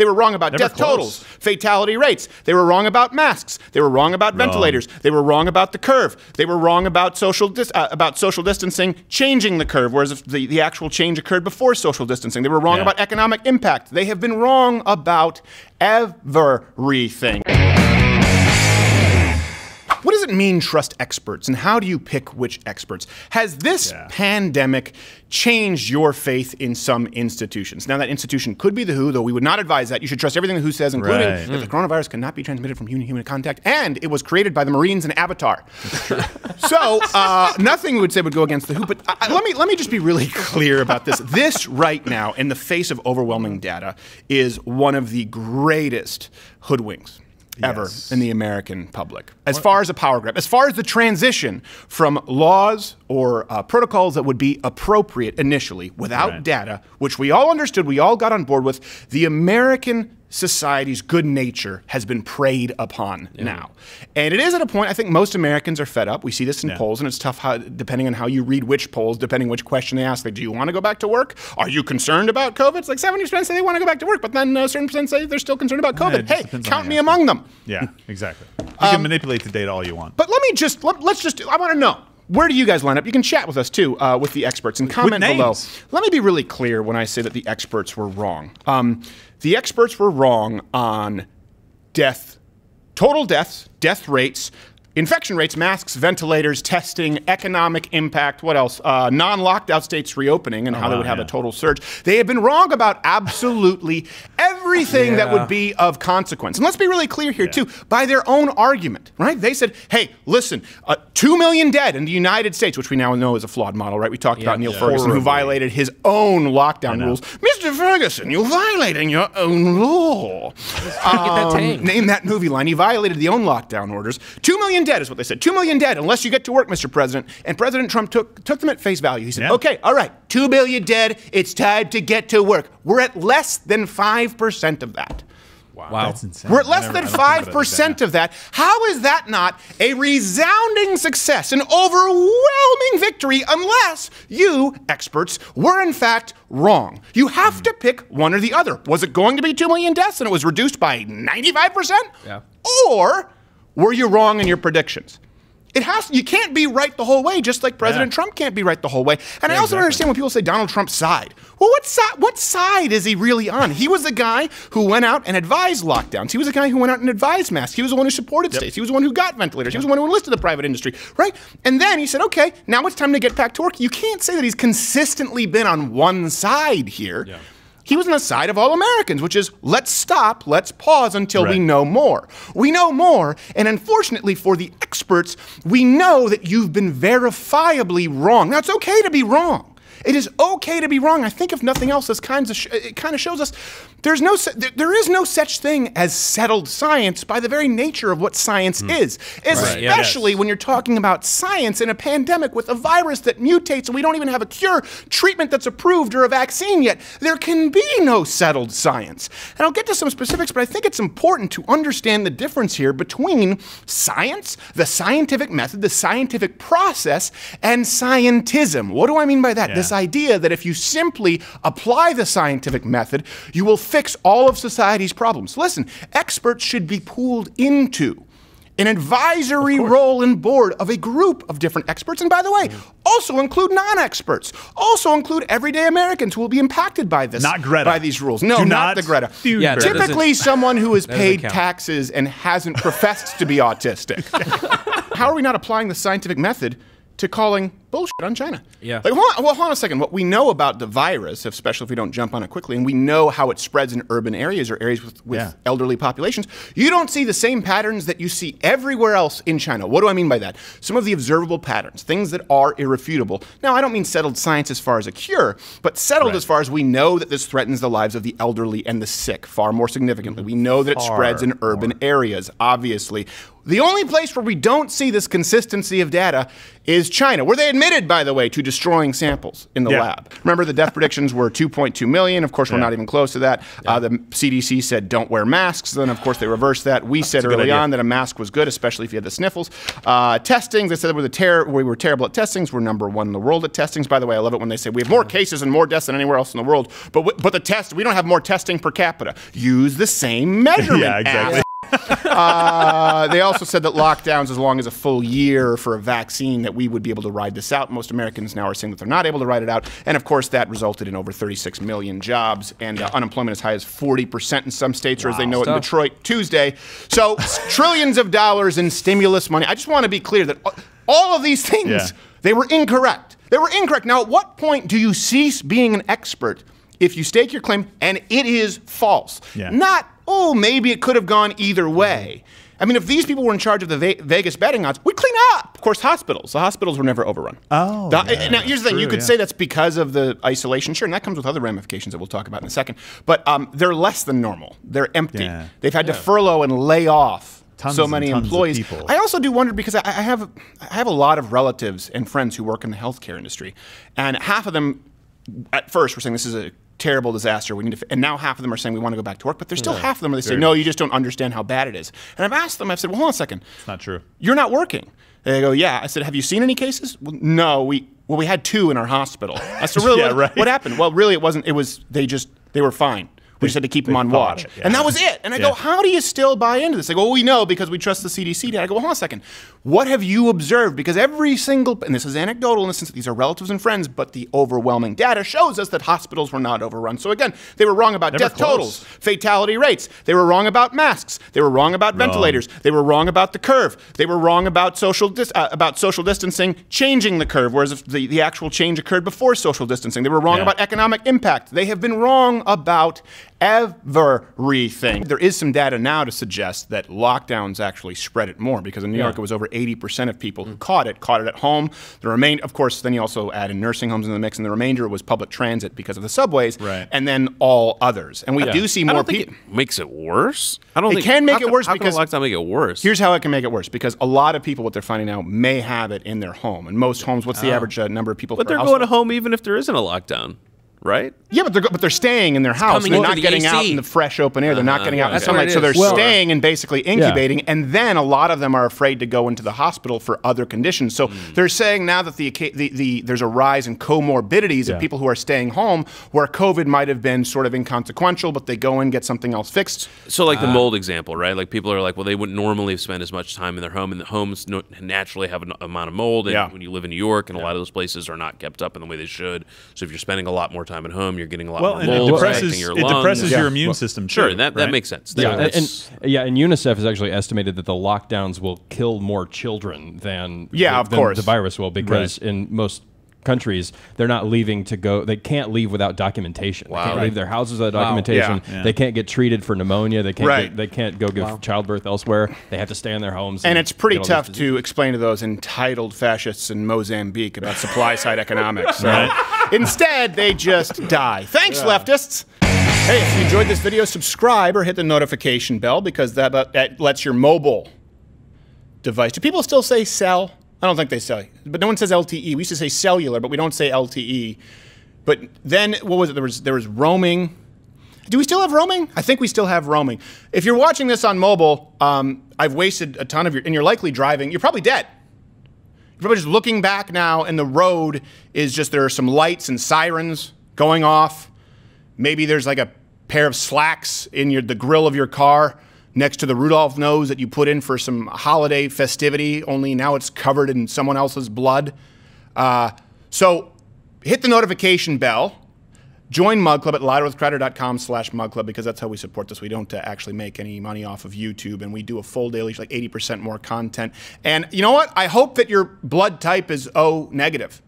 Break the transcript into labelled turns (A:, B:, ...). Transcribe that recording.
A: They were wrong about
B: Never
A: death
B: close.
A: totals, fatality rates. They were wrong about masks. They were wrong about ventilators. They were wrong about the curve. They were wrong about social dis- uh, about social distancing changing the curve, whereas if the, the actual change occurred before social distancing. They were wrong
B: Yeah.
A: about economic impact. They have been wrong about everything. What does it mean, trust experts, and how do you pick which experts? Has this
B: Yeah.
A: pandemic changed your faith in some institutions? Now, that institution could be the WHO, though we would not advise that. You should trust everything the WHO says, including
B: Right.
A: that the coronavirus cannot be transmitted from human to human contact, and it was created by the Marines in Avatar. so, uh, nothing we would say would go against the WHO. But uh, let me let me just be really clear about this. This right now, in the face of overwhelming data, is one of the greatest hoodwinks ever
B: Yes.
A: in the American public. As far as a power grab, as far as the transition from laws or uh, protocols that would be appropriate initially without
B: Right.
A: data, which we all understood, we all got on board with, the American society's good nature has been preyed upon now. And it is at a point I think most Americans are fed up. We see this in
B: Yeah.
A: polls, and it's tough how, depending on how you read which polls, depending which question they ask. Like, do you want to go back to work? Are you concerned about COVID? It's like 70% say they want to go back to work, but then a certain percent say they're still concerned about COVID.
B: just
A: hey, count me among them.
B: Yeah, exactly. You
A: Um,
B: can manipulate the data all you want.
A: But let me just let, us just I want to know where do you guys line up? You can chat with us too uh, with the experts and comment below. Let me be really clear when I say that the experts were wrong. Um, the experts were wrong on death, total deaths, death rates. Infection rates, masks, ventilators, testing, economic impact, what else? Uh, non lockdown states reopening and how they would have
B: yeah.
A: a total surge. They have been wrong about absolutely everything that would be of consequence. And let's be really clear here, too. By their own argument, right? They said, hey, listen, uh, 2 million dead in the United States, which we now know is a flawed model, right? We talked about Neil Ferguson, who violated his own lockdown rules. Mr. Ferguson, you're violating your own law.
C: that.
A: Um, name that movie line. He violated the own lockdown orders. Two million dead is what they said. Two million dead unless you get to work, Mr. President. And President Trump took took them at face value. He said,
B: Yeah.
A: "Okay, all right, two million dead. It's time to get to work. We're at less than five percent of that."
C: Wow.
B: That's insane.
A: We're at less
B: never-
A: than
B: I don't think about
A: five
B: it like
A: percent of that. How is that not a resounding success, an overwhelming victory, unless you, experts, were in fact wrong? You have hmm. to pick one or the other. Was it going to be two million deaths and it was reduced by ninety-five percent?
C: Yeah.
A: Or were you wrong in your predictions? It has. You can't be right the whole way, just like President
B: Yeah.
A: Trump can't be right the whole way. And I also don't understand when people say Donald Trump's side. Well, what side? What side is he really on? He was the guy who went out and advised lockdowns. He was the guy who went out and advised masks. He was the one who supported states. He was the one who got ventilators. He was the one who enlisted the private industry, right? And then he said, "Okay, now it's time to get back to work." You can't say that he's consistently been on one side here. He was on the side of all Americans, which is let's stop, let's pause until we know more. We know more, and unfortunately for the experts, we know that you've been verifiably wrong. Now, it's okay to be wrong. It is okay to be wrong. I think, if nothing else, this kinds of sh- it kind of shows us there's no su- there, there is no such thing as settled science by the very nature of what science hmm. is, especially
B: Yes.
A: when you're talking about science in a pandemic with a virus that mutates and we don't even have a cure, treatment that's approved, or a vaccine yet. There can be no settled science. And I'll get to some specifics, but I think it's important to understand the difference here between science, the scientific method, the scientific process, and scientism. What do I mean by that?
B: Yeah.
A: This idea that if you simply apply the scientific method, you will fix all of society's problems. Listen, experts should be pooled into an advisory role and board of a group of different experts. And by the way, also include non-experts. Also include everyday Americans who will be impacted by this.
B: Not Greta.
A: By these rules. No, not,
B: not
A: the Greta.
C: Yeah, that doesn't-
A: Typically someone who has paid taxes and hasn't professed to be autistic. How are we not applying the scientific method to calling bullshit on China?
C: Yeah.
A: Like, hold on, well, hold on a second. What we know about the virus, especially if we don't jump on it quickly, and we know how it spreads in urban areas or areas with, with
B: Yeah.
A: elderly populations, you don't see the same patterns that you see everywhere else in China. What do I mean by that? Some of the observable patterns, things that are irrefutable. Now, I don't mean settled science as far as a cure, but settled
B: Right.
A: as far as we know that this threatens the lives of the elderly and the sick far more significantly. Mm-hmm. We know that it spreads in urban
B: more.
A: areas, obviously. The only place where we don't see this consistency of data is China, where they admitted, by the way, to destroying samples in the
B: Yeah.
A: lab. Remember, the death predictions were 2.2 million. Of course, we're not even close to that. Uh, the CDC said don't wear masks. Then, of course, they reversed that. We said early on that a mask was good, especially if you had the sniffles. Uh, testings, they said we were, the ter- we were terrible at testings. We're number one in the world at testings. By the way, I love it when they say we have more cases and more deaths than anywhere else in the world. But but the test, we don't have more testing per capita. Use the same measurement.
B: Yeah, exactly.
A: Uh, they also said that lockdowns, as long as a full year for a vaccine, that we would be able to ride this out. Most Americans now are saying that they're not able to ride it out, and of course that resulted in over 36 million jobs and uh, unemployment as high as 40 percent in some states, or as they know it in Detroit Tuesday. So trillions of dollars in stimulus money. I just want to be clear that all of these things
B: Yeah.
A: they were incorrect. They were incorrect. Now, at what point do you cease being an expert? If you stake your claim and it is false,
B: Yeah.
A: not oh, maybe it could have gone either way. I mean, if these people were in charge of the Ve- Vegas betting odds, we'd clean up. Of course, hospitals. The hospitals were never overrun.
B: Oh,
A: The-
B: yeah,
A: now here's the thing: you could
B: yeah.
A: say that's because of the isolation, sure, and that comes with other ramifications that we'll talk about in a second. But um, they're less than normal. They're empty.
B: Yeah.
A: They've had to furlough and lay off
B: Tons
A: so many employees.
B: people.
A: I also do wonder because I, I have I have a lot of relatives and friends who work in the healthcare industry, and half of them at first were saying this is a terrible disaster. We need to, fi-" and now half of them are saying we want to go back to work, but there's still half of them where they say no, you just don't understand how bad it is. And I've asked them, I've said, well, hold on a second,
B: It's not true.
A: you're not working. They go, yeah. I said, have you seen any cases? Well, no, we well we had two in our hospital. I said, really?
B: Yeah,
A: what,
B: right.
A: what happened? Well, really, it wasn't. It was they just they were fine. We just had to keep them on watch,
B: it,
A: and that was it. And I
B: Yeah.
A: go, how do you still buy into this? They go, well, we know because we trust the CDC. data. I go, well, hold on a second. What have you observed? Because every single, and this is anecdotal in the sense that these are relatives and friends, but the overwhelming data shows us that hospitals were not overrun. So again, they were wrong about
B: Never
A: death
B: close.
A: totals, fatality rates. They were wrong about masks. They were wrong about ventilators. They were wrong about the curve. They were wrong about social dis- uh, about social distancing changing the curve, whereas if the, the actual change occurred before social distancing. They were wrong
B: Yeah.
A: about economic impact. They have been wrong about everything. There is some data now to suggest that lockdowns actually spread it more because in New York it was over 80% of people who caught it caught it at home. The remain, of course, then you also add in nursing homes in the mix, and the remainder was public transit because of the subways,
B: Right.
A: and then all others. And we do see more people.
D: makes it worse. I don't
A: It
D: think
A: can make
D: how
A: it worse
D: how
A: because-
D: can a lockdown make it worse.
A: Here's how it can make it worse because a lot of people, what they're finding now, may have it in their home. And most homes, what's the average uh, number of people?
D: but they're
A: household?
D: going home even if there isn't a lockdown, right?
A: Yeah, but they're but they're staying in their house.
C: coming
A: They're not
C: the
A: getting out in the fresh open air. They're not
D: Uh-huh,
A: getting out in the sunlight. So they're.
C: Well-
A: staying and basically incubating. And then a lot of them are afraid to go into the hospital for other conditions. So
D: Hmm.
A: they're saying now that the, the, the there's a rise in comorbidities
B: Yeah.
A: of people who are staying home, where COVID might have been sort of inconsequential, but they go and get something else fixed.
D: So like the mold example, right? Like people are like, well, they wouldn't normally spend as much time in their home, and the homes no- naturally have an amount of mold. And
A: Yeah.
D: when you live in New York, and a lot of those places are not kept up in the way they should. So if you're spending a lot more time at home, you're getting a lot
B: Well,
D: more
B: and it depresses
D: your
B: it depresses
A: Yeah.
B: your immune system.
D: Sure,
B: too,
D: and that,
B: right?
D: that makes sense.
C: Yeah,
D: So
C: and, and- yeah, and UNICEF has actually estimated that the lockdowns will kill more children than
A: Yeah,
C: the,
A: of
C: than
A: course.
C: the virus will because in most countries they're not leaving to go they can't leave without documentation they can't
D: Right.
C: leave their houses without documentation
A: Yeah.
B: Yeah.
C: they can't get treated for pneumonia they can't
A: Right.
C: get, they can't go give childbirth elsewhere they have to stay in their homes
A: And it's pretty tough to explain to those entitled fascists in Mozambique about supply side economics. So instead, they just die. Thanks, leftists. Hey, if you enjoyed this video, subscribe or hit the notification bell because that, that lets your mobile device. Do people still say cell? I don't think they sell, but no one says LTE. We used to say cellular, but we don't say LTE. But then what was it? There was there was roaming. Do we still have roaming? I think we still have roaming. If you're watching this on mobile, um, I've wasted a ton of your, and you're likely driving. You're probably dead. Just looking back now, and the road is just there are some lights and sirens going off. Maybe there's like a pair of slacks in your the grill of your car next to the Rudolph nose that you put in for some holiday festivity. Only now it's covered in someone else's blood. Uh, so hit the notification bell. Join Mug Club at louderwithcrowder.com slash Mug Club because that's how we support this. We don't uh, actually make any money off of YouTube, and we do a full daily, like 80% more content. And you know what? I hope that your blood type is O negative.